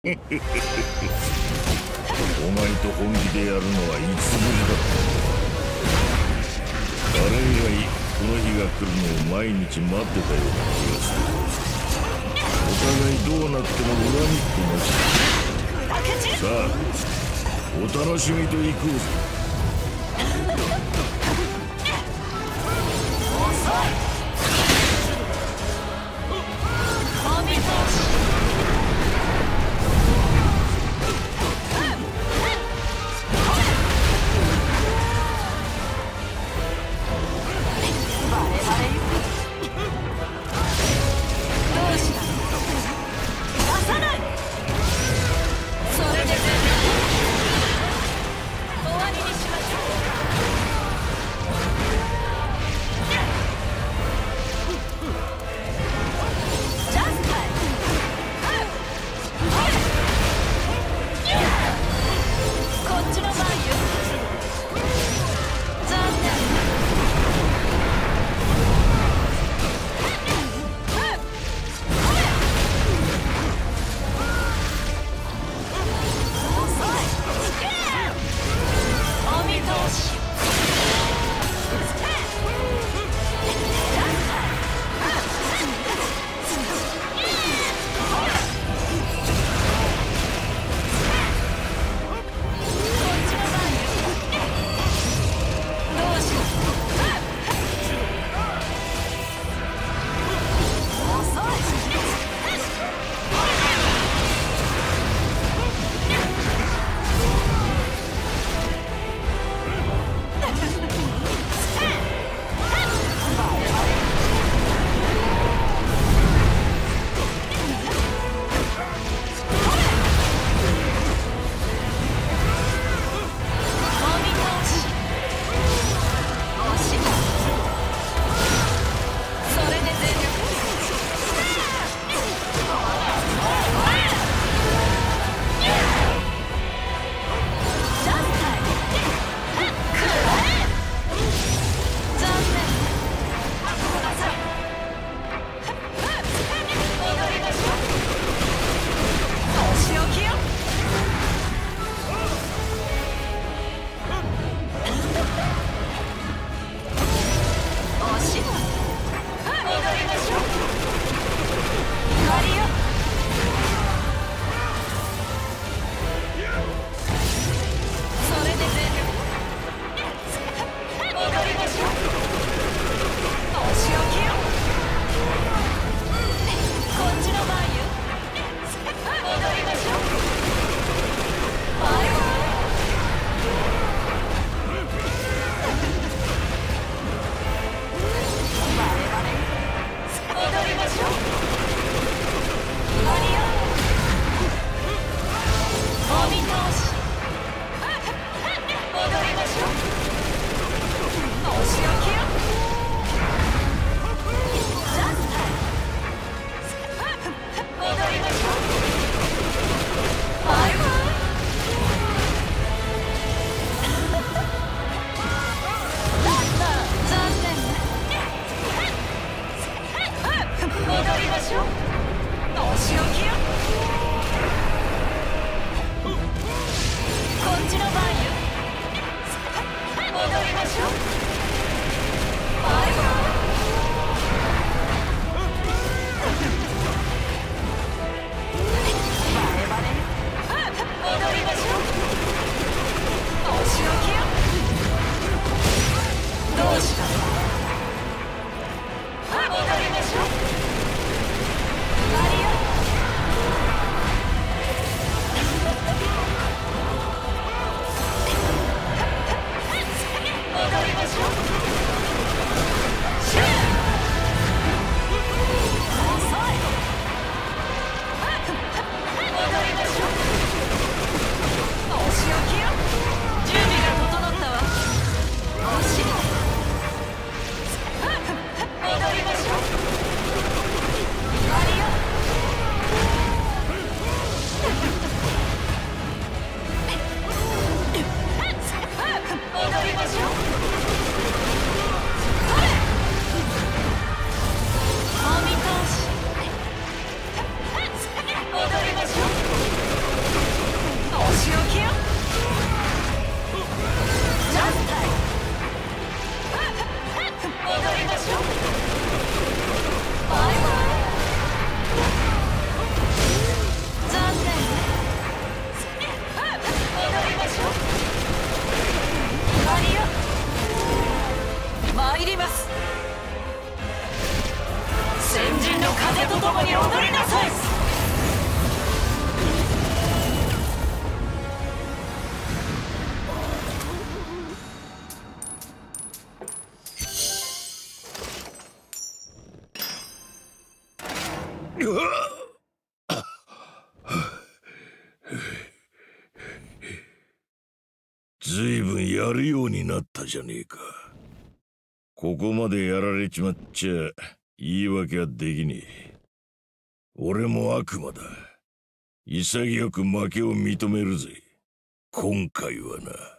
お前と本気でやるのはいつぶりだ。あれ以来この日が来るのを毎日待ってたような気がする。お互いどうなっても恨みっこなし。さあお楽しみと行こうぜ。ずいぶんやるようになったじゃねえか。ここまでやられちまっちゃ言い訳はできねえ。俺も悪魔だ。潔く負けを認めるぜ。今回はな。